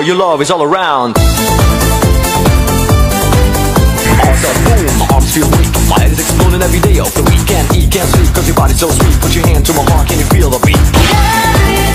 girl you love is all around. On the boom, arms feel weak My head is exploding every day of the weekend he can't sleep, cause your body's so sweet Put your hand to my heart, can you feel the beat?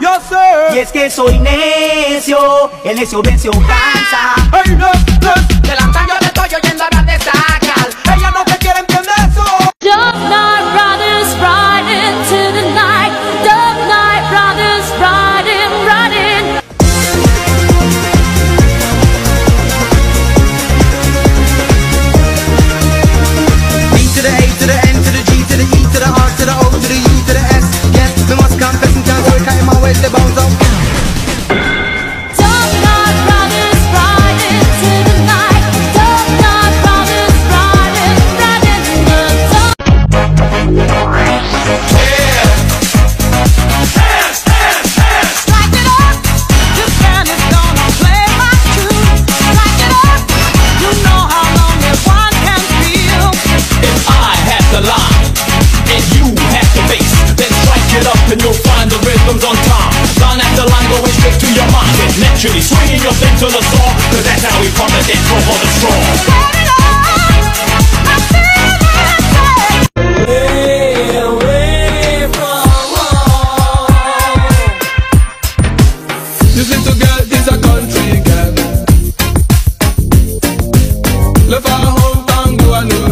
Yo sé. Y es que soy necio, el necio venció cansa. No. century Swinging your thing to the saw Cause that's how we from the dead drove the straw Love our hometown, go and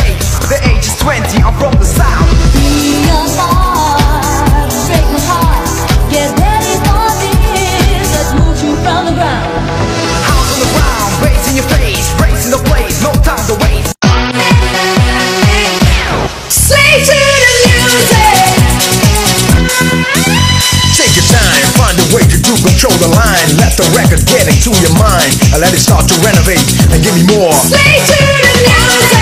the record get into your mind and let it start to renovate and give me more. Play to the music.